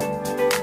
you